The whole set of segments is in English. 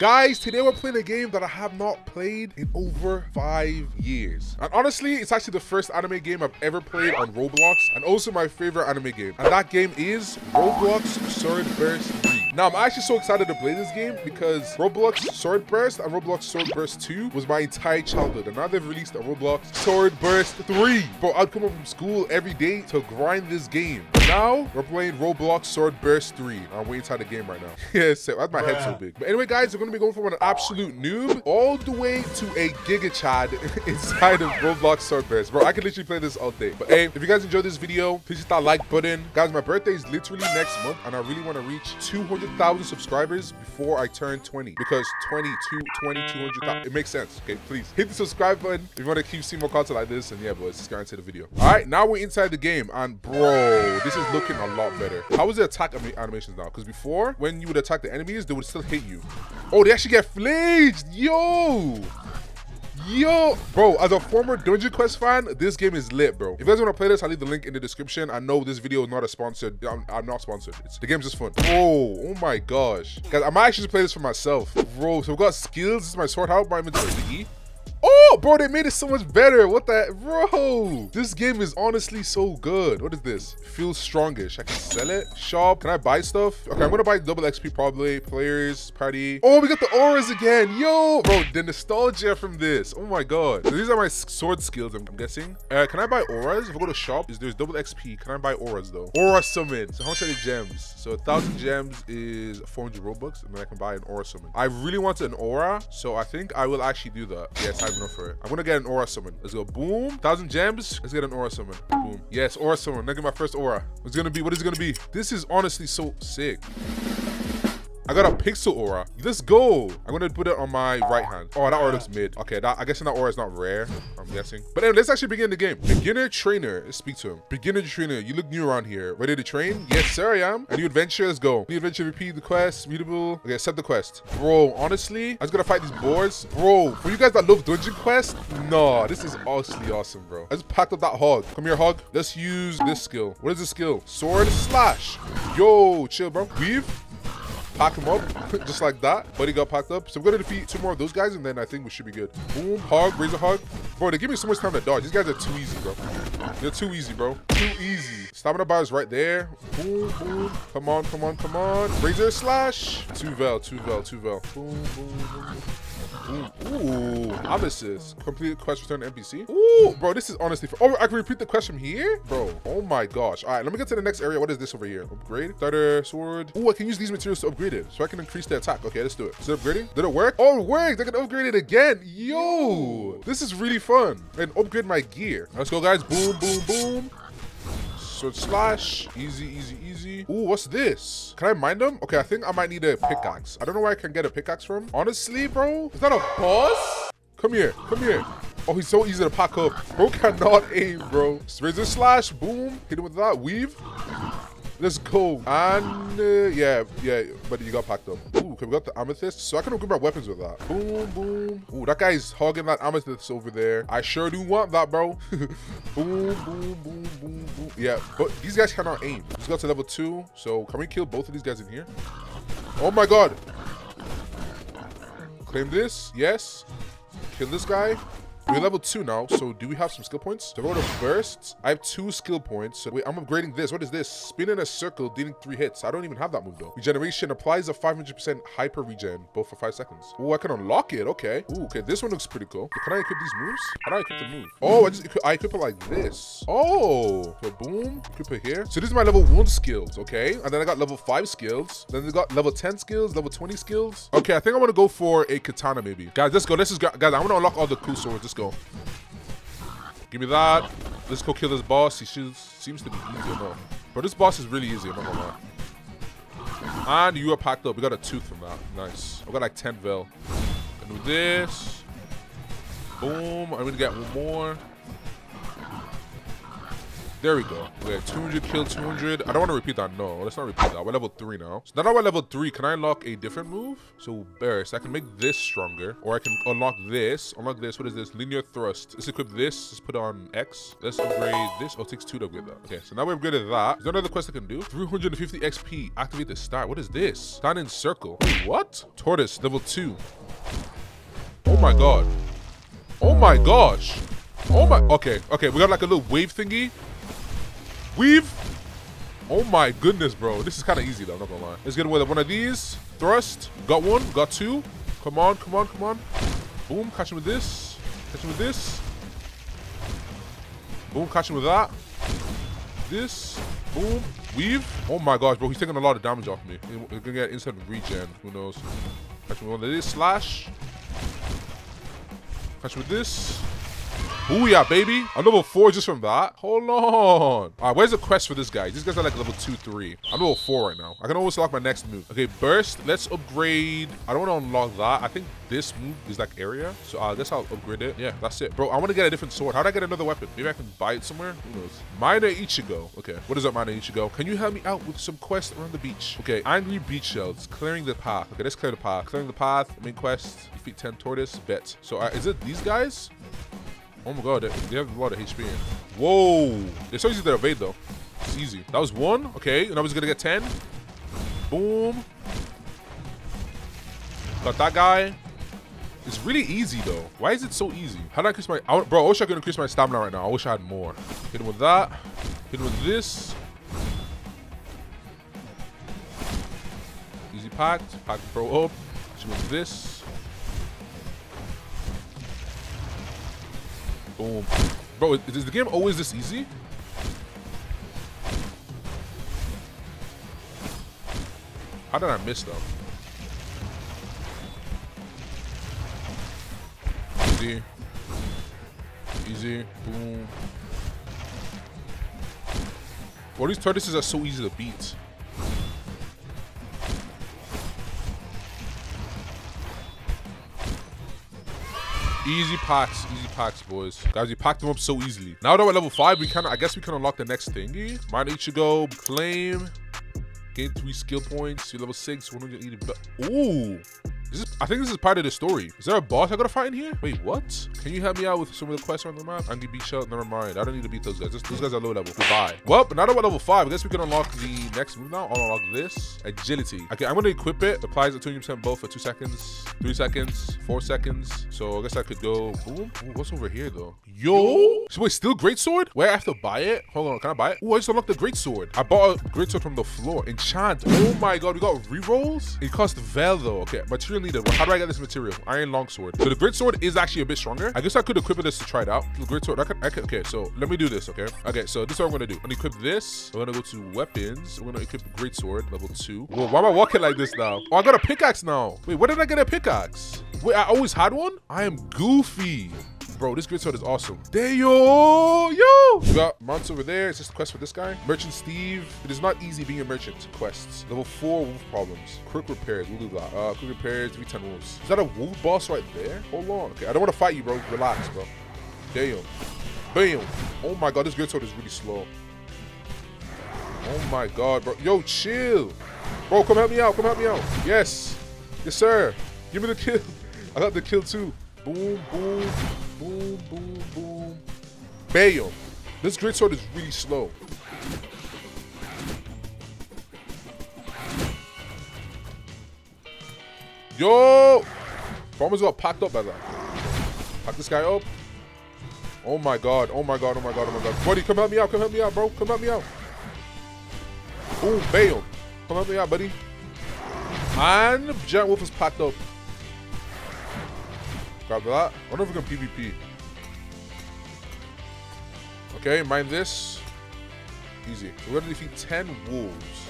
Guys, today we're playing a game that I have not played in over five years. And honestly, it's actually the first anime game I've ever played on Roblox and also my favorite anime game. And that game is Roblox Sword Burst 3. Now, I'm actually so excited to play this game because Roblox Sword Burst and Roblox Sword Burst 2 was my entire childhood. And now they've released a Roblox Sword Burst 3. Bro, I'd come home from school every day to grind this game. Now, we're playing Roblox Sword Burst 3. I'm way inside the game right now. yes, that's my head so big. But anyway, guys, we're going to be going from an absolute noob all the way to a Giga Chad inside of Roblox Sword Burst. Bro, I can literally play this all day. But hey, if you guys enjoyed this video, please hit that like button. Guys, my birthday is literally next month, and I really want to reach 200 100,000 subscribers before I turn 20 because 20, 20, 200,000. It makes sense. Okay, please hit the subscribe button if you want to keep seeing more content like this. And yeah, boys, get into the video. All right, now we're inside the game. And bro, this is looking a lot better. How is the attack animations now? Because before, when you would attack the enemies, they would still hit you. Oh, they actually get flaged. Yo. Yo, bro, as a former Dungeon Quest fan, this game is lit, bro. If you guys want to play this, I'll leave the link in the description. I know this video is not a sponsored. I'm, I'm not sponsored. It's, the game's just fun. Oh, oh my gosh. Guys, I might actually just play this for myself. Bro, so we've got skills. This is my sword. How about my inventory? Oh, bro, they made it so much better. What the, bro? This game is honestly so good. What is this? Feels strongish. I can sell it. Shop. Can I buy stuff? Okay, I'm gonna buy double XP probably. Players, party. Oh, we got the auras again. Yo, bro, the nostalgia from this. Oh my god. So these are my sword skills, I'm, guessing. Uh, can I buy auras? If I go to shop, is there's double XP. Can I buy auras though? Aura summon. So how much are the gems? So a thousand gems is 400 Robux, and then I can buy an aura summon. I really wanted an aura, so I think I will actually do that. Yes, I enough for it. I'm gonna get an aura summon. Let's go. Boom. Thousand gems. Let's get an aura summon. Boom. Yes, aura summon. Let's get my first aura. What's gonna be? What is it gonna be? This is honestly so sick. I got a pixel aura. Let's go. I'm gonna put it on my right hand. Oh, that aura looks mid. Okay, that, I guess that aura is not rare, I'm guessing. But anyway, let's actually begin the game. Beginner trainer, let's speak to him. Beginner trainer, you look new around here. Ready to train? Yes, sir, I am. A new adventure, let's go. New adventure, repeat the quest, mutable. Okay, accept the quest. Bro, honestly, I was gonna fight these boars. Bro, for you guys that love Dungeon Quest, no, this is honestly awesome, bro. I just packed up that hog. Come here, hog. Let's use this skill. What is the skill? Sword slash. Yo, chill, bro. Weave pack him up just like that. Buddy got packed up. So we're gonna defeat two more of those guys, and then I think we should be good. Boom, hog, razor hog. Bro, they give me so much time to dodge. These guys are too easy, bro. They're too easy, bro. Too easy. Stamina bar is right there. Boom, boom. Come on, come on, come on. Razor slash. Two vel, two vel, two vel. Boom, boom, boom. Ooh, Nemesis. Complete quest return NPC. Ooh, bro, this is honestly. Oh, I can repeat the quest from here, bro. Oh my gosh. All right, let me get to the next area. What is this over here? Upgrade, starter, sword. Ooh, I can use these materials to upgrade it, so I can increase the attack. Okay, let's do it. Is it upgrading? Did it work? Oh, it worked. I can upgrade it again. Yo, this is really fun. And upgrade my gear. Let's go, guys. Boom, boom, boom. Sword slash. Easy, easy, easy. Ooh, what's this? Can I mine them? Okay, I think I might need a pickaxe. I don't know where I can get a pickaxe from. Honestly, bro, is that a boss? Come here, come here. Oh, he's so easy to pack up. Bro cannot aim, bro. Razor slash, boom. Hit him with that. Weave. Let's go. And uh, yeah, yeah, but you got packed up. Ooh, okay, we got the amethyst. So I can equip my weapons with that. Boom, boom. Ooh, that guy's hogging that amethyst over there. I sure do want that, bro. boom, boom, boom, boom, boom. Yeah, but these guys cannot aim. Just got to level two. So can we kill both of these guys in here? Oh my god. Claim this. Yes. Kill this guy. We're level 2 now, so do we have some skill points? So go to bursts. I have two skill points. So wait, I'm upgrading this. What is this? Spin in a circle, dealing three hits. I don't even have that move though. Regeneration applies a 500% hyper regen, both for five seconds. Oh, I can unlock it. Okay. Ooh, okay. This one looks pretty cool. Can I equip these moves? How do I equip the move? Oh, I just I equip it like this. Oh, so boom, equip it here. So this is my level one skills, okay? And then I got level five skills. Then they got level 10 skills, level 20 skills. Okay, I think I want to go for a katana maybe. Guys, let's go. Just go. Guys, I want to unlock all the cool swords. Let's go. Give me that. Let's go kill this boss. He seems to be easy enough. But this boss is really easy, I'm not gonna lie. And you are packed up. We got a tooth from that. Nice. I got like 10 vel. Gonna do this. Boom. I'm gonna get one more. There we go. Okay, 200 kill, 200. I don't want to repeat that. No, let's not repeat that. We're level 3 now. So now that we're level 3, can I unlock a different move? So burst. I can make this stronger. Or I can unlock this. Unlock this. What is this? Linear thrust. Let's equip this. Let's put on X. Let's upgrade this. Oh, it takes 2 to upgrade that. Okay, so now we've upgraded that. Is there another quest I can do? 350 XP. Activate the star. What is this? Stand in circle. What? Tortoise, level 2. Oh my god. Oh my gosh. Oh my. Okay, okay. We got like a little wave thingy. Weave. Oh my goodness, bro. This is kind of easy though, I'm not gonna lie. Let's get with one of these. Thrust. Got one. Got two. Come on, come on, come on. Boom. Catch him with this. Catch him with this. Boom. Catch him with that. This. Boom. Weave. Oh my gosh, bro. He's taking a lot of damage off me. He's gonna get instant regen. Who knows? Catch him with one of this. Slash. Catch him with this. Booyah, baby. I'm level 4 just from that. Hold on. All right, where's the quest for this guy? These guys are like level 2, 3. I'm level 4 right now. I can always select my next move. Okay, burst. Let's upgrade. I don't want to unlock that. I think this move is like area. So uh, I guess I'll upgrade it. Yeah, that's it. Bro, I want to get a different sword. How do I get another weapon? Maybe I can buy it somewhere? Who knows? Mina Ichigo. Okay, what is up, Mina Ichigo? Can you help me out with some quests around the beach? Okay, angry beach shells. Clearing the path. Okay, let's clear the path. Clearing the path. Main quest. Defeat 10 tortoise. Bet. So uh, is it these guys? Oh my god, they, have a lot of HP. Whoa. It's so easy to evade though. It's easy. That was one. Okay, and I was gonna get 10. Boom. Got that guy. It's really easy though. Why is it so easy? How do I increase my... I, bro, I wish I could increase my stamina right now. I wish I had more. Hit him with that. Hit him with this. Easy packed. Packed bro up. Hit him with this. Boom. Bro, is the game always this easy? How did I miss them? Easy. Easy. Boom. Well, these tortoises are so easy to beat. Easy packs, easy packs, boys. Guys, we packed them up so easily. Now that we're level 5, we can I guess we can unlock the next thingy. Mine Ichigo, claim, gain 3 skill points, you're level 6, 180. Ooh. Is this, I think this is part of the story. Is there a boss I gotta fight in here? Wait, what? Can you help me out with some of the quests on the map? Angie beat shell. Never mind. I don't need to beat those guys. those guys are low level. Goodbye. Well, now that we're level 5, I guess we can unlock the next move now. I'll unlock this. Agility. Okay, I'm gonna equip it. Applies a 20% buff for 2 seconds, 3 seconds, 4 seconds. So I guess I could go boom. Ooh, what's over here though? Yo! So wait, still great sword? Wait, I have to buy it? Hold on, can I buy it? Oh, I just unlocked the great sword. I bought a great sword from the floor. Enchant. Oh my god, we got rerolls? It cost Vel though. Okay, material How do I get this material? Iron longsword. So the great sword is actually a bit stronger. I guess I could equip this to try it out. The great sword. I could, I could, okay, so let me do this, okay? Okay, so this is what I'm gonna do. I'm gonna equip this. I'm gonna go to weapons. I'm gonna equip great sword, level two. Whoa, why am I walking like this now? Oh, I got a pickaxe now. Wait, where did I get a pickaxe? Wait, I always had one? I am goofy. Bro, this great sword is awesome. There yo, yo. We got months over there. It's just a quest for this guy. Merchant Steve. It is not easy being a merchant. Quests. Level four wolf problems. Quick repairs. Do that. Uh, quick repairs. V10 wolves. Is that a wolf boss right there? Hold on. Okay, I don't want to fight you, bro. Relax, bro. Damn. Bam. Oh my god, this great sword is really slow. Oh my god, bro. Yo, chill. Bro, come help me out. Come help me out. Yes. Yes, sir. Give me the kill. I got the kill too. Boom, boom, boom, boom, boom. Bam. This great sword is really slow. Yo! Farmers got packed up by that. Pack this guy up. Oh my god, oh my god, oh my god, oh my god. Buddy, come help me out, come help me out, bro. Come help me out. Boom, bam. Come help me out, buddy. And Giant Wolf is packed up. Grab that. I wonder if we can PvP. Okay, mind this. Easy. We're gonna defeat 10 wolves.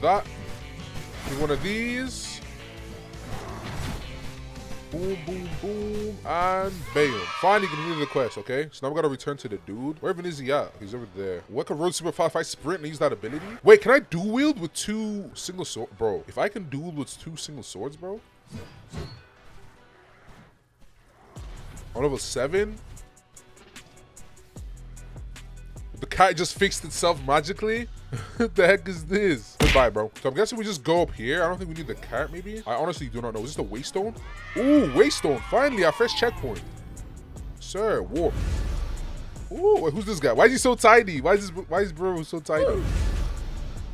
With that. Need one of these. Boom, boom, boom, and bam. Finally completed the quest, okay? So now we gotta return to the dude. Where even is he at? He's over there. What can Road Super 5 if I sprint and use that ability? Wait, can I dual wield with two single sword? Bro, if I can dual with two single swords, bro? On level 7? The cat just fixed itself magically? What the heck is this? Goodbye, bro. So I'm guessing we just go up here. I don't think we need the cat, maybe. I honestly do not know. Is this the waystone? Ooh, waystone. Finally, our first checkpoint. Sir, warp. Ooh, wait, who's this guy? Why is he so tiny? Why is this, why is bro so tiny?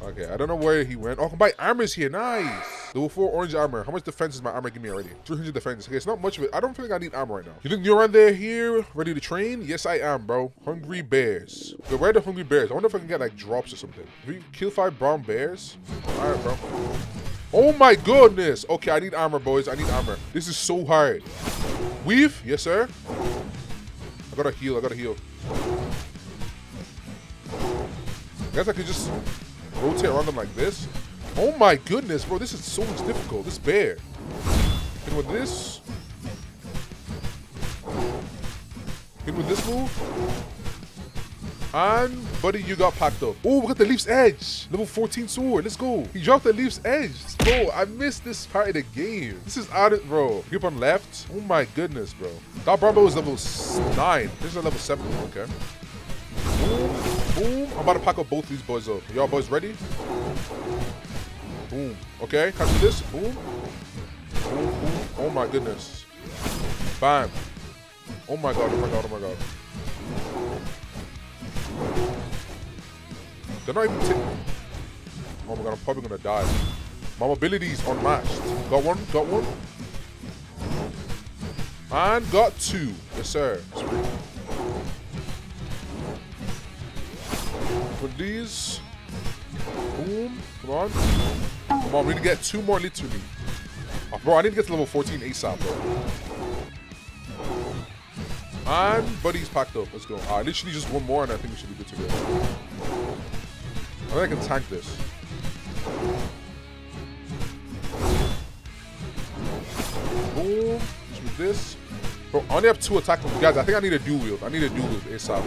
Okay, I don't know where he went. Oh, buy armors here. Nice. Level 4 orange armor. How much defense is my armor give me already? 300 defense. Okay, it's not much of it. I don't think I need armor right now. You think you're around there here, ready to train? Yes, I am, bro. Hungry bears. Wait, where are the hungry bears? I wonder if I can get, like, drops or something. we kill five brown bears? All right, bro. Oh, my goodness. Okay, I need armor, boys. I need armor. This is so hard. Weave? Yes, sir. I gotta heal. I gotta heal. I guess I could just rotate around them like this. Oh my goodness, bro, this is so much difficult. This bear. And with this. And with this move. And, buddy, you got packed up. Oh, we got the Leaf's Edge. Level 14 sword. Let's go. He dropped the Leaf's Edge. Bro, I missed this part of the game. This is out of, bro. Grip on left. Oh my goodness, bro. That Bravo is level 9. This is a level 7. Okay. Boom, boom. I'm about to pack up both these boys up. Y'all boys ready? Boom. Okay, catch this. Boom. Boom, boom. Oh my goodness. Bam. Oh my god, oh my god, oh my god. They're not even. Oh my god, I'm probably gonna die. My mobility is unmatched. Got one, got one. And got two. Yes, sir. With these. Boom. Come on. Come on, we need to get two more literally. Oh, bro, I need to get to level 14 ASAP, bro. And buddy's packed up. Let's go. Uh, I literally just one more and I think we should be good to go. I think I can tank this. Boom. Just this. Bro, I only have two attack moves. Guys, I think I need a dual wield. I need a dual wield ASAP.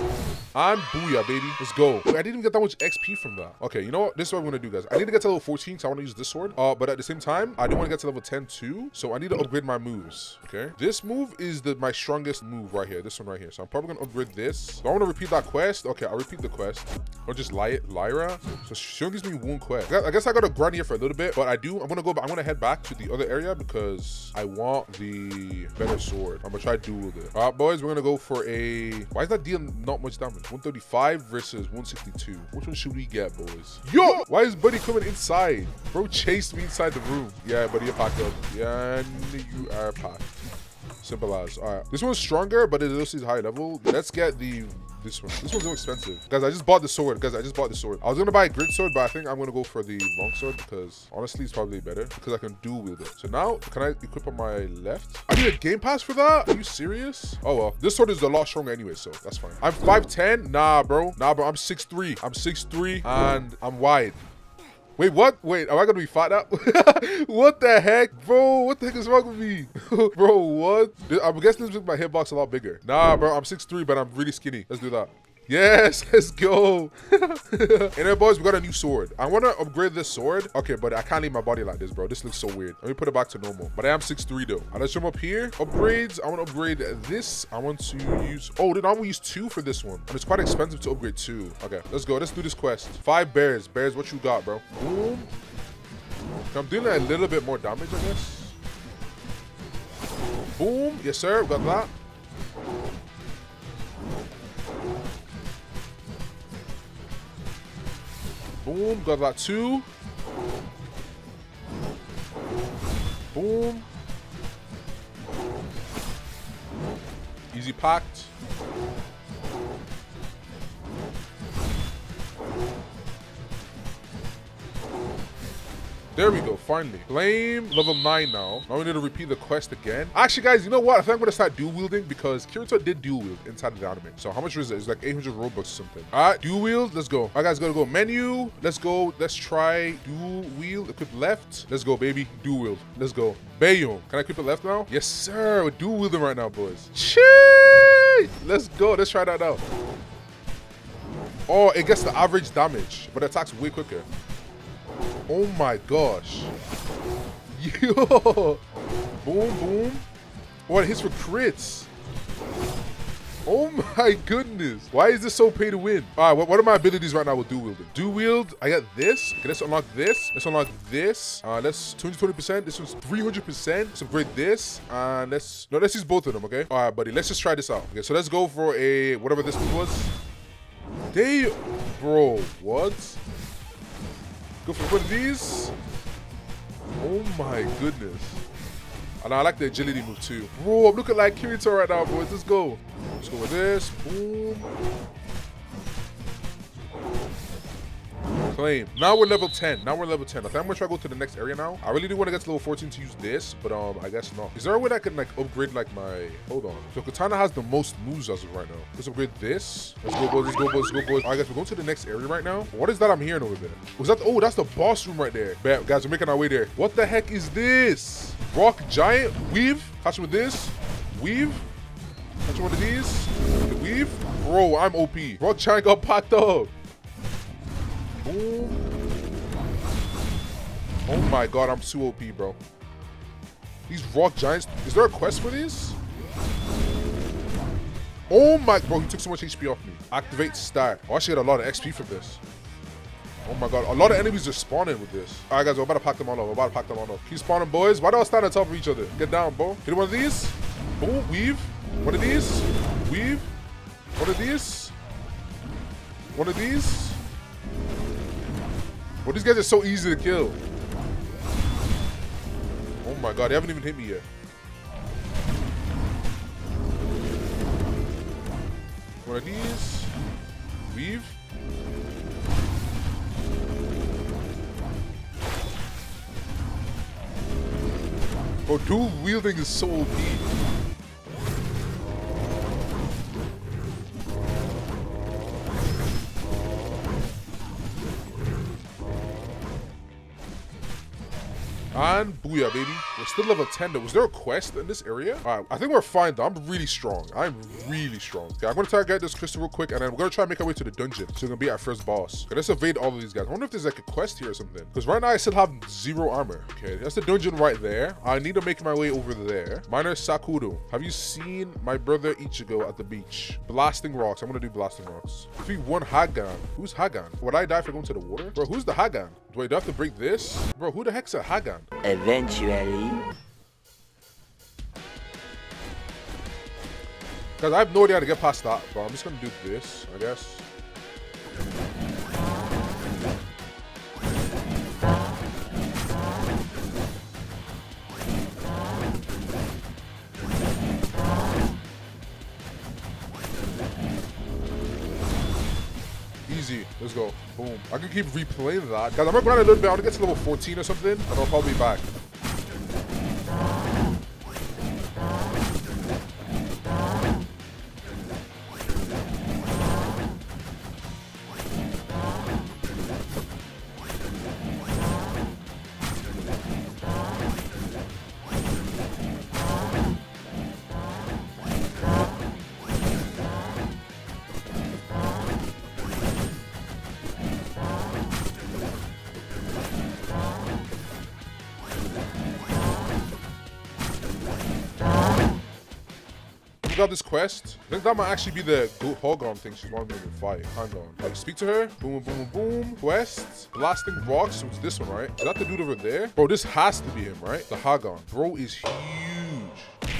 And booyah, baby. Let's go. Wait, I didn't even get that much XP from that. Okay, you know what? This is what I'm going to do, guys. I need to get to level 14 because I want to use this sword. Uh, But at the same time, I do want to get to level 10 too. So I need to upgrade my moves. Okay. This move is the my strongest move right here. This one right here. So I'm probably going to upgrade this. Do I want to repeat that quest? Okay, I'll repeat the quest. Or just Ly Lyra. So she gives me one quest. I guess I got to grind here for a little bit. But I do. I'm going to go. I'm going to head back to the other area because I want the better sword. I'm going to try it. All right, boys. We're to go for a... Why is that dealing not much damage? 135 versus 162. Which one should we get, boys? Yo! Why is Buddy coming inside? Bro chased me inside the room. Yeah, Buddy, you're packed up. Yeah, you are packed. Simple as. All right. This one's stronger, but it also is high level. Let's get the this one. This one's so expensive. Guys, I just bought the sword. Guys, I just bought the sword. I was gonna buy a grid sword, but I think I'm gonna go for the long sword because honestly, it's probably better because I can dual wield it. So now, can I equip on my left? I need a game pass for that? Are you serious? Oh well, this sword is a lot stronger anyway, so that's fine. I'm 5'10". Nah, bro. Nah, bro. I'm 6'3". I'm 6'3", and I'm wide. Wait, what? Wait, am I gonna be fat now? what the heck? Bro, what the heck is wrong with me? bro, what? I'm guessing this makes my hitbox a lot bigger. Nah, bro, I'm 6'3", but I'm really skinny. Let's do that. Yes, let's go. and then, boys, we got a new sword. I want to upgrade this sword. Okay, but I can't leave my body like this, bro. This looks so weird. Let me put it back to normal. But I am 6'3", though. Right, let's jump up here. Upgrades. I want to upgrade this. I want to use... Oh, then I to use two for this one. And it's quite expensive to upgrade two. Okay, let's go. Let's do this quest. Five bears. Bears, what you got, bro? Boom. I'm doing a little bit more damage, I guess. Boom. Yes, sir. We got that. Boom, got about two. Boom. Easy packed. There we go, finally. Flame, level 9 now. Now we need to repeat the quest again. Actually, guys, you know what? I think I'm going to start dual wielding because Kirito did dual wield inside of the anime. So how much is it? It's like 800 Robux or something. All right, dual wield. Let's go. All right, guys, gotta go. Menu. Let's go. Let's try dual wield. Equip left. Let's go, baby. Dual wield. Let's go. Bayo. Can I equip it left now? Yes, sir. We're dual wielding right now, boys. Chee! Let's go. Let's try that out. Oh, it gets the average damage, but attacks way quicker. Oh my gosh. Yo. Boom, boom. Oh, it hits for crits. Oh my goodness. Why is this so pay to win? All right, what, what are my abilities right now with dual wielding? Dual wield, I got this. Okay, let's unlock this. Let's unlock this. Uh, let's 220%. This one's 300%. Let's upgrade this. And let's, no, let's use both of them, okay? All right, buddy, let's just try this out. Okay, so let's go for a, whatever this one was. They, bro, what? Go for one of these. Oh my goodness. And I like the agility move too. Bro, I'm looking like Kirito right now, boys. Let's go. Let's go with this. Boom. Claim. Now we're level 10. Now we're level 10. I think I'm gonna try to go to the next area now. I really do want to get to level 14 to use this, but um, I guess not. Is there a way that I can like upgrade like my? Hold on. So Katana has the most moves as of right now. Let's upgrade this. Let's go, boys. Let's go, boys. Let's go, boys. Right, guys, we're going to the next area right now. What is that I'm hearing over there? Was that? Oh, that's the boss room right there. Bam, guys, we're making our way there. What the heck is this? Rock giant weave. Catch him with this. Weave. Catch one of these. Weave. Bro, I'm OP. Rock giant got packed up. Oh my god, I'm too OP, bro. These rock giants. Is there a quest for these? Oh my, bro, he took so much HP off me. Activate stat. Oh, I actually get a lot of XP from this. Oh my god, a lot of enemies are spawning with this. All right, guys, we're about to pack them all up. We're about to pack them all up. Keep spawning, boys. Why do I stand on top of each other? Get down, bro. Hit one of these. Boom, weave. One of these. Weave. One of these. One of these. Well, these guys are so easy to kill. Oh my god, they haven't even hit me yet. One of these. Weave. Oh, Bro, dual wielding is so OP. All and booyah, baby. We're still level 10 though. Was there a quest in this area? All right, I think we're fine though. I'm really strong. I'm really strong. Okay, I'm gonna try to get this crystal real quick and then we're gonna try to make our way to the dungeon. So we're gonna be our first boss. Okay, let's evade all of these guys. I wonder if there's like a quest here or something. Because right now I still have zero armor. Okay, that's the dungeon right there. I need to make my way over there. Minor Sakuro. Have you seen my brother Ichigo at the beach? Blasting rocks. I'm gonna do blasting rocks. Defeat one Hagan. Who's Hagan? Would I die for going to the water? Bro, who's the Hagan? Do I have to break this? Bro, who the heck's a Hagan? Eventually. Guys, I have no idea how to get past that, but I'm just gonna do this, I guess. I can keep replaying that. Guys, I'm gonna grind a little bit. I want to get to level 14 or something, and I'll probably be back. Got this quest. I think that might actually be the Goat Hogon thing she's wanting me to fight. Hang on. Like, speak to her. Boom, boom, boom, boom. Quest. Blasting rocks. It's this one, right? Is that the dude over there? Bro, this has to be him, right? The Hagon. Bro is huge.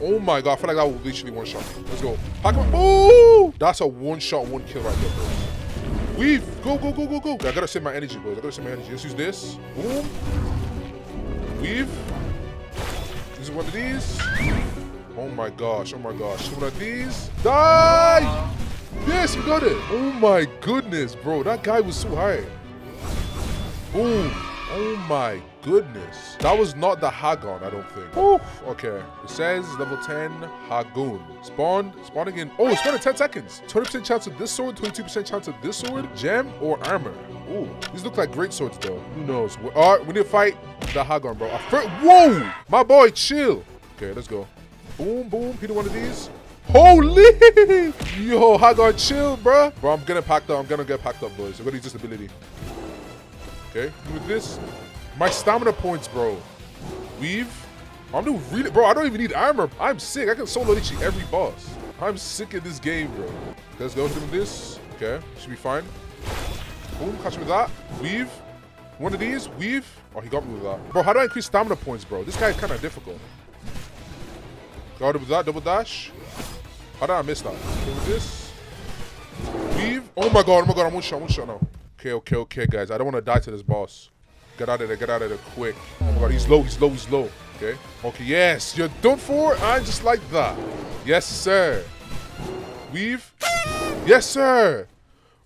Oh my god, I feel like that was literally one shot. Let's go. Hagon. Oh! That's a one shot, one kill right there, bro. Weave. Go, go, go, go, go. I gotta save my energy, boys. I gotta save my energy. Let's use this. Boom. Weave. Use one of these. Oh my gosh, oh my gosh. One of these. Die! Yes, we got it. Oh my goodness, bro. That guy was so high. Boom. Oh my goodness. That was not the Hagon, I don't think. Oof. Okay. It says level 10 Hagun. Spawned. Spawning in. Oh, it's spawned in 10 seconds. 20% chance of this sword, 22% chance of this sword, gem, or armor. Ooh. These look like great swords though. Who knows? All right, we need to fight the Hagon, bro. Whoa! My boy, chill. Okay, let's go. Boom, boom. Hit one of these. Holy! Yo, Hagon, chill, bro. Bro, I'm gonna pack up. I'm gonna get packed up, boys. I'm gonna use this ability. Okay, with this, my stamina points, bro. Weave. I'm doing really, bro. I don't even need armor. I'm sick. I can solo literally every boss. I'm sick of this game, bro. Let's go through this. Okay, should be fine. Boom, catch me with that. Weave. One of these, weave. Oh, he got me with that. Bro, how do I increase stamina points, bro? This guy is kind of difficult. It with that, double dash. How did I miss that? with this. Weave. Oh my god, oh my god, I'm one shot, one shot now. Okay, okay, okay, guys. I don't want to die to this boss. Get out of there, get out of there quick. Oh my god, he's low, he's low, he's low. Okay. Okay, yes, you're done for. I just like that. Yes, sir. Weave. Yes, sir.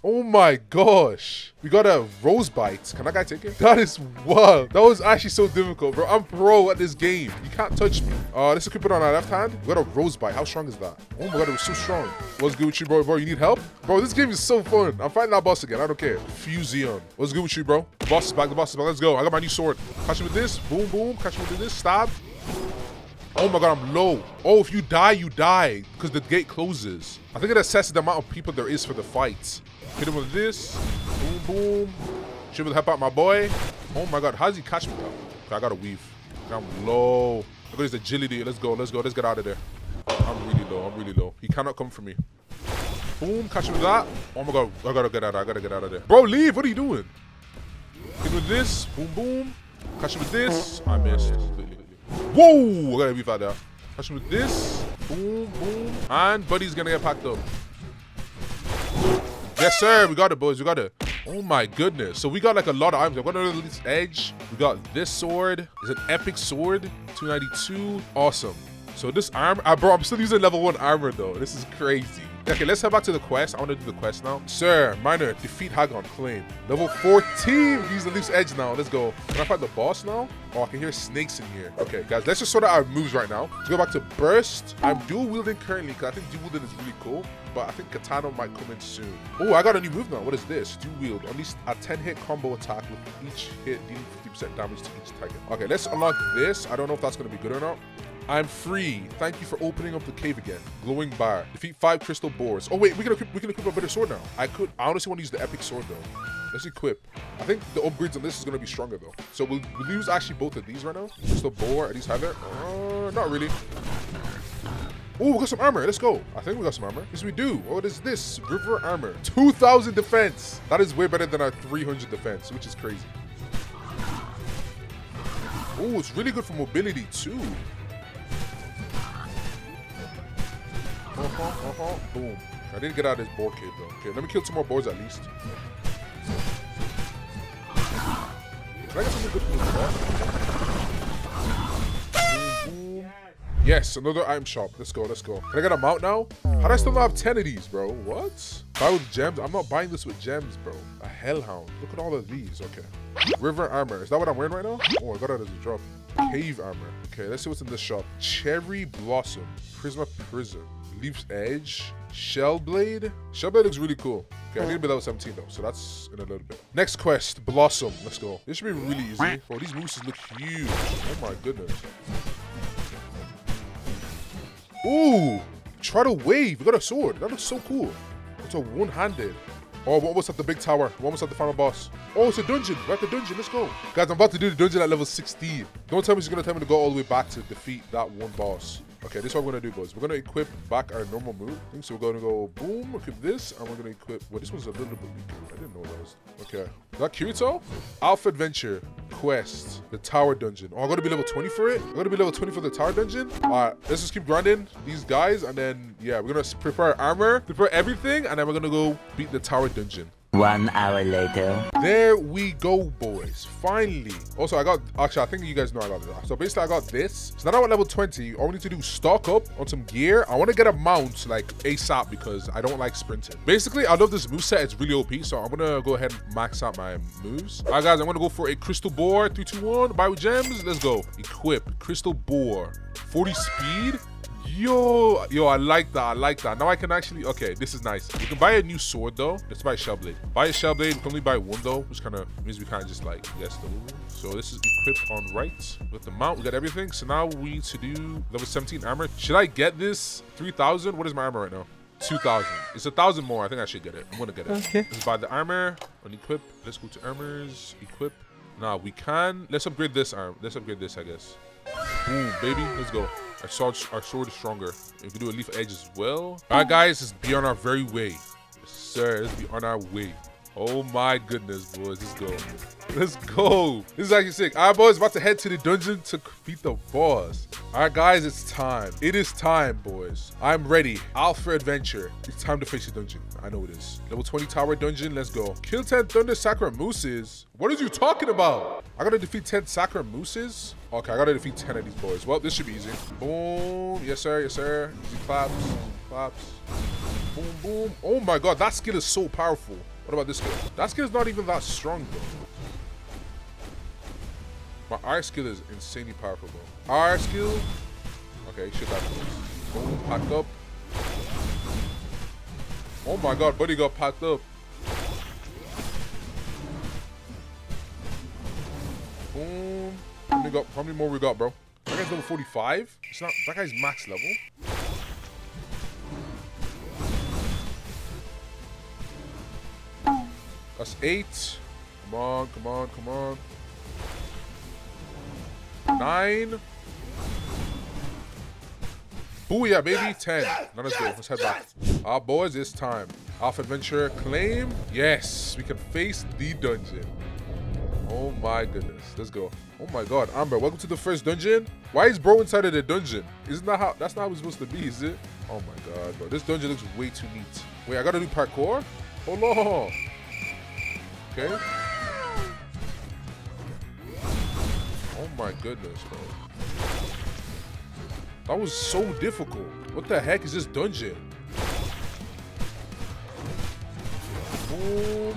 Oh my gosh. We got a rose bite. Can that guy take it? That is wild. That was actually so difficult, bro. I'm pro at this game. You can't touch me. Uh, let's equip it on our left hand. We got a rose bite. How strong is that? Oh my god, it was so strong. What's good with you, bro? Bro, you need help? Bro, this game is so fun. I'm fighting that boss again. I don't care. Fusion. What's good with you, bro? The boss is back. The boss is back. Let's go. I got my new sword. Catch me with this. Boom, boom. Catch me with this. Stab. Oh my god, I'm low. Oh, if you die, you die because the gate closes. I think it assesses the amount of people there is for the fight. Hit him with this. Boom, boom. Should help out my boy. Oh my god, how does he catch me though? I gotta weave. I'm low. Look at his agility. Let's go, let's go, let's get out of there. I'm really low, I'm really low. He cannot come for me. Boom, catch him with that. Oh my god, I gotta get out, of there, I gotta get out of there. Bro, leave, what are you doing? Hit him with this, boom, boom. Catch him with this. I missed. Whoa, I gotta weave out there. Catch him with this, boom, boom. And Buddy's gonna get packed up. Yes, sir. We got it, boys. We got it. Oh my goodness. So we got like a lot of items. We got another edge. We got this sword. It's an epic sword. 292. Awesome. So this armor, uh, bro, I'm still using level one armor though. This is crazy. Okay, let's head back to the quest. I want to do the quest now. Sir, Miner, defeat Hagon, claim. Level 14, He's the loose edge now. Let's go. Can I fight the boss now? Oh, I can hear snakes in here. Okay, guys, let's just sort out our moves right now. Let's go back to burst. I'm dual wielding currently because I think dual wielding is really cool but I think Katana might come in soon. Oh, I got a new move now. What is this? Dual wield. At least a 10 hit combo attack with each hit dealing 50% damage to each target. Okay, let's unlock this. I don't know if that's going to be good or not. I'm free. Thank you for opening up the cave again. Glowing bar. Defeat five crystal boars. Oh wait, we can equip, we can equip a better sword now. I could. I honestly want to use the epic sword though. Let's equip. I think the upgrades on this is gonna be stronger though. So we'll, we'll use actually both of these right now. Crystal boar. At least have. Uh, not really. Oh, we got some armor. Let's go. I think we got some armor. Yes, we do. What is this? River armor. 2,000 defense. That is way better than our 300 defense, which is crazy. Oh, it's really good for mobility too. Uh-huh, uh-huh. Boom. I didn't get out of this boar cave though. Okay, let me kill two more boars at least. Can I get something good that? Boom, boom. Yes, another item shop. Let's go, let's go. Can I get a mount now? How do I still not have 10 of these, bro? What? Buy with gems? I'm not buying this with gems, bro. A hellhound. Look at all of these. Okay. River armor. Is that what I'm wearing right now? Oh, I got it as a drop. Cave armor. Okay, let's see what's in this shop. Cherry Blossom. Prisma Prism. Leaf's Edge, Shell Blade. Shell Blade looks really cool. Okay, I need to be level 17 though, so that's in a little bit. Next quest, Blossom. Let's go. This should be really easy. Oh, these mooses look huge. Oh my goodness. Ooh, try to wave. We got a sword. That looks so cool. It's a one-handed. Oh, we're almost at the big tower. We're almost at the final boss. Oh, it's a dungeon. We're at the dungeon. Let's go. Guys, I'm about to do the dungeon at level 16. Don't tell me she's going to tell me to go all the way back to defeat that one boss. Okay, this is what we're gonna do, boys. We're gonna equip back our normal move. So we're gonna go boom, equip this, and we're gonna equip. Well, this one's a little bit weaker. I didn't know that was. Okay. Is that Kirito? Alpha Adventure Quest, the Tower Dungeon. Oh, I'm gonna be level 20 for it. I'm gonna be level 20 for the Tower Dungeon. All right, let's just keep grinding these guys, and then yeah, we're gonna prepare armor, prepare everything, and then we're gonna go beat the Tower Dungeon. One hour later. There we go, boys. Finally. Also, I got, actually, I think you guys know I got this. So basically, I got this. So now I'm at level 20. All we need to do is stock up on some gear. I want to get a mount like ASAP because I don't like sprinting. Basically, I love this move set. It's really OP. So I'm going to go ahead and max out my moves. All right, guys, I'm going to go for a crystal boar. Three, two, one. Buy with gems. Let's go. Equip. Crystal boar. 40 speed. Yo, yo, I like that. I like that. Now I can actually, okay, this is nice. You can buy a new sword though. Let's buy a shellblade. Buy a shellblade. You can only buy one though, which kind of means we kind of just like yes the move. So this is equipped on right with the mount. We got everything. So now we need to do level 17 armor. Should I get this 3,000? What is my armor right now? 2,000. It's a thousand more. I think I should get it. I'm gonna get it. Okay. Let's buy the armor. Unequip. Let's go to armors. Equip. Nah, we can. Let's upgrade this arm. Let's upgrade this, I guess. Boom, baby. Let's go. Our sword, our sword is stronger. If we do a leaf edge as well. All right, guys, let's be on our very way. Sir, let's be on our way. Oh my goodness, boys. Let's go. Let's go. This is actually sick. All right, boys, about to head to the dungeon to beat the boss. All right, guys, it's time. It is time, boys. I'm ready. Out for adventure. It's time to face the dungeon. I know it is. Level 20 tower dungeon. Let's go. Kill 10 thunder sacra mooses. What are you talking about? I gotta defeat 10 sacra mooses? Okay, I gotta defeat 10 of these boys. Well, this should be easy. Boom. Yes, sir. Yes, sir. Easy claps. Claps. Boom, boom. Oh my god, that skill is so powerful. What about this skill? That skill is not even that strong, though. My R skill is insanely powerful, bro. R skill. Okay, shit that Boom, packed up. Oh my god, buddy got packed up. Boom. How many, got, how many more we got, bro? That guy's level 45? It's not, that guy's max level. That's eight. Come on, come on, come on. Nine. Booyah, baby. Ten. Now let's go. Let's head back. Ah, boys, it's time. Alpha Adventure claim. Yes, we can face the dungeon. Oh my goodness. Let's go. Oh my god, Amber, welcome to the first dungeon. Why is bro inside of the dungeon? Isn't that how that's not how it's supposed to be, is it? Oh my god, bro. This dungeon looks way too neat. Wait, I gotta do parkour? Hold on. Okay. Oh my goodness, bro. That was so difficult. What the heck is this dungeon? Boom.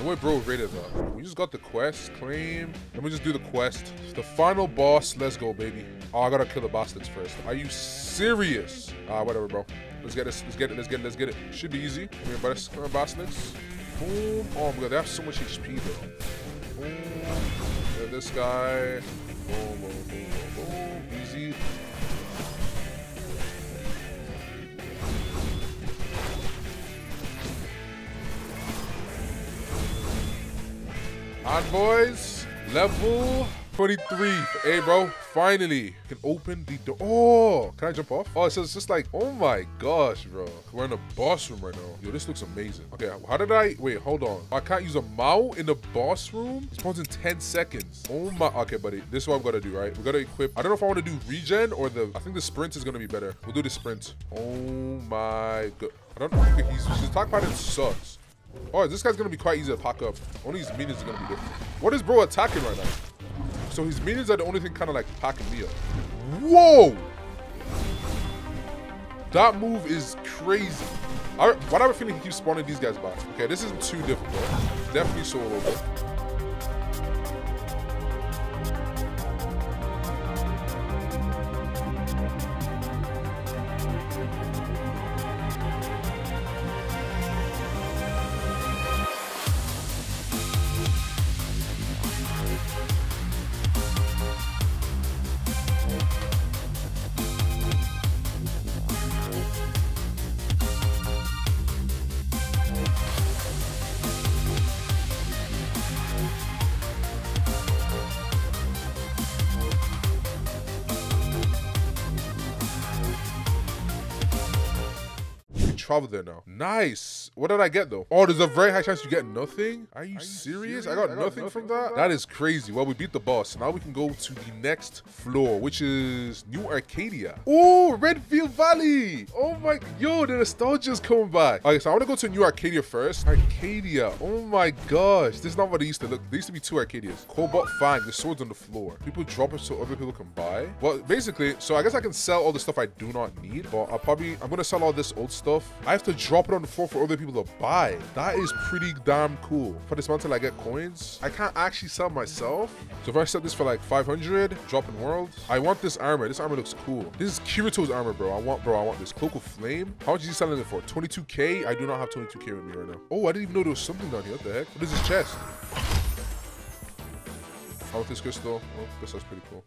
No way bro rated that. We just got the quest, claim. Let me just do the quest. The final boss, let's go, baby. Oh, I gotta kill the bastards first. Are you serious? Ah, whatever, bro. Let's get this. Let's get it. Let's get it. Let's get it. Should be easy. Come here, bastards. Boom. Oh my god, they have so much HP though. Boom. Get this guy. Boom, boom, boom, boom, boom. Easy. On boys, level 23. Hey, bro, finally can open the door. Oh, can I jump off? Oh, so it's just like, oh my gosh, bro. We're in a boss room right now. Yo, this looks amazing. Okay, how did I, wait, hold on. I can't use a mouse in the boss room? It spawns in 10 seconds. Oh my, okay, buddy. This is what I'm gonna do, right? We're gonna equip, I don't know if I wanna do regen or the, I think the sprint is gonna be better. We'll do the sprint. Oh my god. I don't know, he's, his attack pattern sucks. Oh, this guy's gonna be quite easy to pack up. Only his minions are gonna be different. What is bro attacking right now? So his minions are the only thing kind of like packing me up. Whoa! That move is crazy. I, why do I have a feeling he keeps spawning these guys back? Okay, this isn't too difficult. Definitely solo travel there now. Nice. What did I get though? Oh, there's a very high chance you get nothing. Are you, Are you serious? serious? I, got I got, nothing, nothing from, that? that. Is crazy. Well, we beat the boss. Now we can go to the next floor, which is New Arcadia. Oh, Redfield Valley. Oh my, yo, the nostalgia's coming back. Okay, so I want to go to New Arcadia first. Arcadia. Oh my gosh, this is not what it used to look. There used to be two Arcadias. Cobalt Fang. The swords on the floor. People drop it so other people can buy. Well, basically, so I guess I can sell all the stuff I do not need, but I'll probably, I'm gonna sell all this old stuff. I have to drop it on the floor for other people to buy. That is pretty damn cool. For this month till I get coins, I can't actually sell myself. So if I set this for like 500, drop in world. I want this armor. This armor looks cool. This is Kirito's armor, bro. I want, bro, I want this Cloak of Flame. How much is he selling it for? 22k? I do not have 22k with me right now. Oh, I didn't even know there was something down here. What the heck? What is this chest? I want this crystal. Oh, this looks pretty cool.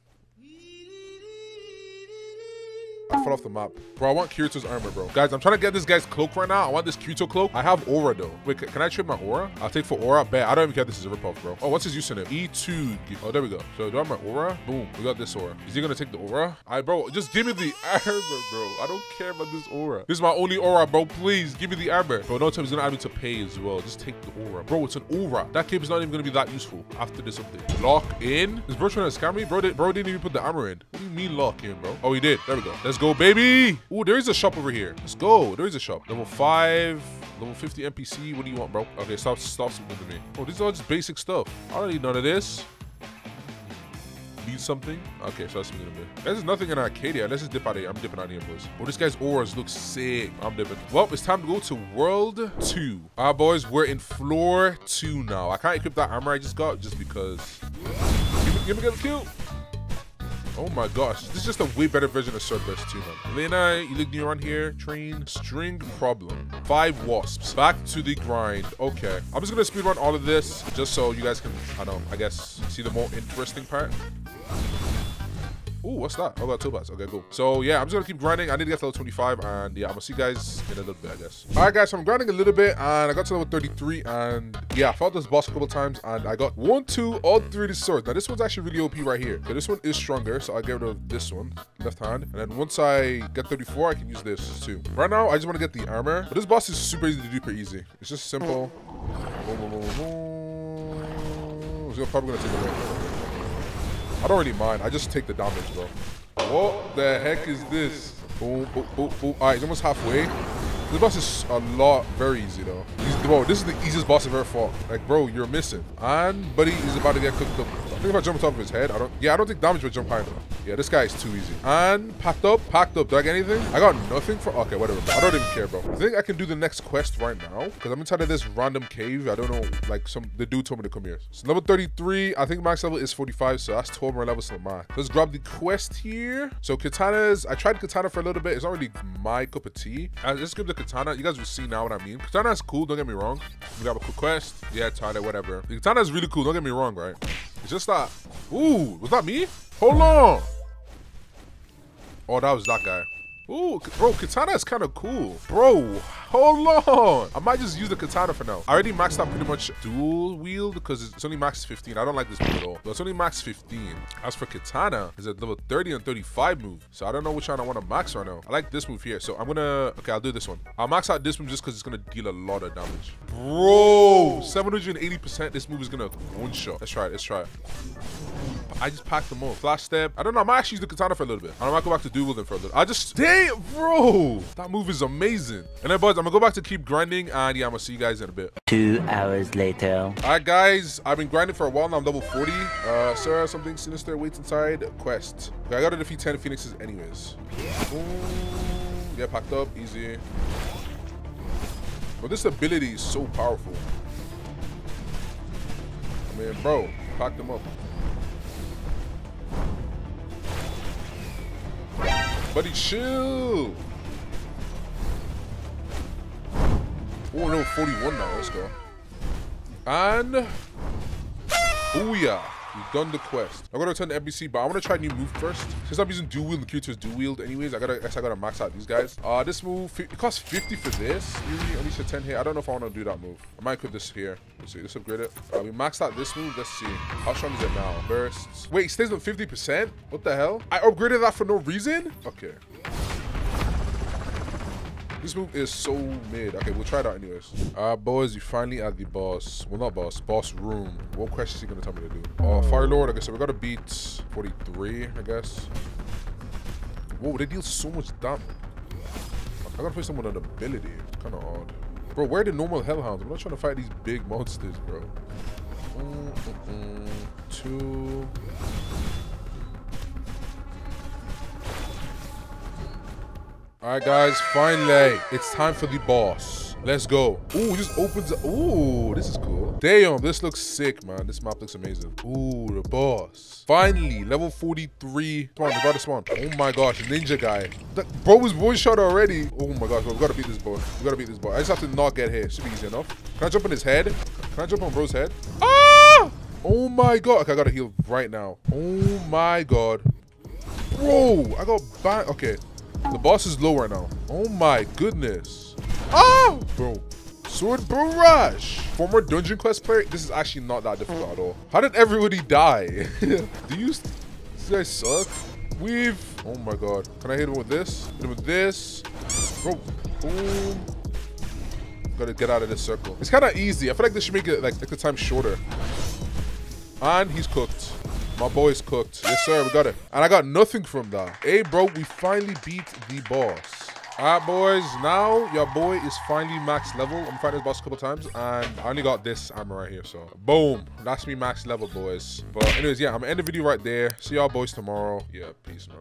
I fell off the map. Bro, I want Kirito's armor, bro. Guys, I'm trying to get this guy's cloak right now. I want this Kirito cloak. I have aura, though. Wait, can I trade my aura? I'll take for aura. Bet. I don't even care this is a ripoff, bro. Oh, what's his username? E2. Oh, there we go. So do I have my aura? Boom. We got this aura. Is he going to take the aura? All right, bro. Just give me the armor, bro. I don't care about this aura. This is my only aura, bro. Please, give me the armor. Bro, no time he's going to add me to pay as well. Just take the aura. Bro, it's an aura. That cape is not even going to be that useful after this update. Lock in? Is bro trying to scam me? Bro, did, bro didn't even put the armor in. What do you mean lock in, bro? Oh, he did. There we go. Let's go, baby. Oh, there is a shop over here. Let's go. There is a shop. Level 5, level 50 NPC. What do you want, bro? Okay, stop, stop something to me. Oh, these are all just basic stuff. I don't need none of this. Need something? Okay, so that's something to me. There's nothing in Arcadia. Let's just dip out of here. I'm dipping out of here, boys. Oh, this guy's auras look sick. I'm dipping. Well, it's time to go to World 2. All right, boys, we're in Floor 2 now. I can't equip that armor I just got just because. Give me, give me, give me, kill. Oh my gosh, this is just a way better version of Sword Burst 2, man. Elena, you look new around here. Train, string problem. Five wasps. Back to the grind. Okay. I'm just gonna speedrun all of this just so you guys can, I don't know, I guess, see the more interesting part. Ooh, what's that? Oh, got topaz. Okay, cool. So yeah, I'm just gonna keep grinding. I need to get to level 25, and yeah, I'm gonna see you guys in a little bit, I guess. All right, guys. So I'm grinding a little bit, and I got to level 33, and yeah, I fought this boss a couple times, and I got one, two, all three of these swords. Now this one's actually really OP right here. So this one is stronger, so I get rid of this one, left hand, and then once I get 34, I can use this too. Right now, I just want to get the armor, but this boss is super easy to do, pretty easy. It's just simple. Boom, boom, boom, boom. Probably gonna take a minute. I don't really mind. I just take the damage, bro. What the heck is this? Boom, boom, boom, boom. All right, he's almost halfway. This boss is a lot, very easy though. He's, bro, this is the easiest boss I've ever fought. Like, bro, you're missing. And buddy is about to get cooked up. I think if I jump on top of his head, I don't. Yeah, I don't think damage would jump high enough. Yeah, this guy is too easy. And packed up, packed up. Do I get anything? I got nothing for. Okay, whatever. Bro. I don't even care, bro. I think I can do the next quest right now because I'm inside of this random cave. I don't know. Like some the dude told me to come here. So level 33. I think max level is 45, so that's 12 more levels to max. Let's grab the quest here. So katanas. I tried katana for a little bit. It's not really my cup of tea. I just grab give the katana. You guys will see now what I mean. Katana is cool, don't get me wrong. We got a cool quest. Yeah, Tyler, whatever. The katana is really cool, don't get me wrong, right? It's just that. Ooh, was that me? Hold on. Oh, that was that guy. Ooh, bro, katana is kind of cool. Bro, hold on. I might just use the katana for now. I already maxed out pretty much dual wield because it's only max 15. I don't like this move at all. But it's only max 15. As for katana, it's a level 30 and 35 move. So I don't know which one I want to max right now. I like this move here. So I'm gonna, okay, I'll do this one. I'll max out this move just because it's gonna deal a lot of damage. Bro, 780%. This move is gonna one shot. Let's try it. Let's try it. I just packed them all. Flash step. I don't know. I might actually use the katana for a little bit. I might go back to dual wielding for a little. I just, damn, bro. That move is amazing. And then, boys, I'm gonna go back to keep grinding. And yeah, I'm gonna see you guys in a bit. Two hours later. All right, guys. I've been grinding for a while now. I'm level 40. Uh, sir, something sinister waits inside. Quest. Okay, I gotta defeat 10 phoenixes anyways. Boom. Get packed up. Easy. But this ability is so powerful. I mean, bro, pack them up. Buddy, chill. Oh, no, 41 now. Let's go. And... Booyah. We've done the quest. I'm gonna return to NPC, but I wanna try a new move first. Since I'm using dual wield and Kirito's dual wield anyways, I gotta I guess I gotta max out these guys. Uh this move it costs 50 for this. Usually at least a 10 hit. I don't know if I wanna do that move. I might equip this here. Let's see, let's upgrade it. Uh, we maxed out this move. Let's see. How strong is it now? Bursts. Wait, it stays with 50%? What the hell? I upgraded that for no reason? Okay. This move is so mid. Okay, we'll try it out anyways. Alright, boys, you finally at the boss. Well, not boss, boss room. What question is he gonna tell me to do? Oh, Fire Lord. Okay, so we gotta beat 43, I guess. Whoa, they deal so much damage. I gotta play someone with an ability. It's kind of odd. Bro, where are the normal hellhounds? I'm not trying to fight these big monsters, bro. Mm -mm -mm. Two. Alright guys, finally, it's time for the boss. Let's go. Ooh, just opens up. Ooh, this is cool. Damn, this looks sick, man. This map looks amazing. Ooh, the boss. Finally, level 43. Come on, we gotta spawn. Oh my gosh, ninja guy. That bro was one shot already. Oh my gosh, bro, we gotta beat this boy. We gotta beat this boy. I just have to not get hit. Should be easy enough. Can I jump on his head? Can I jump on bro's head? Ah! Oh my god. Okay, I gotta heal right now. Oh my god. Bro, I got back. Okay. The boss is low right now. Oh my goodness. Ah! Oh! Bro. Sword Barrage. Former Dungeon Quest player. This is actually not that difficult at all. How did everybody die? Do you... These guys suck? We've... Oh my god. Can I hit him with this? Hit him with this. Bro. Boom. Gotta get out of this circle. It's kind of easy. I feel like this should make it like, like the time shorter. And he's cooked. My boy's cooked. Yes, sir. We got it. And I got nothing from that. Hey, bro, we finally beat the boss. All right, boys. Now your boy is finally max level. I'm fighting this boss a couple times, and I only got this armor right here. So, boom. That's me max level, boys. But anyways, yeah, I'm gonna end the video right there. See y'all boys tomorrow. Yeah, peace, man.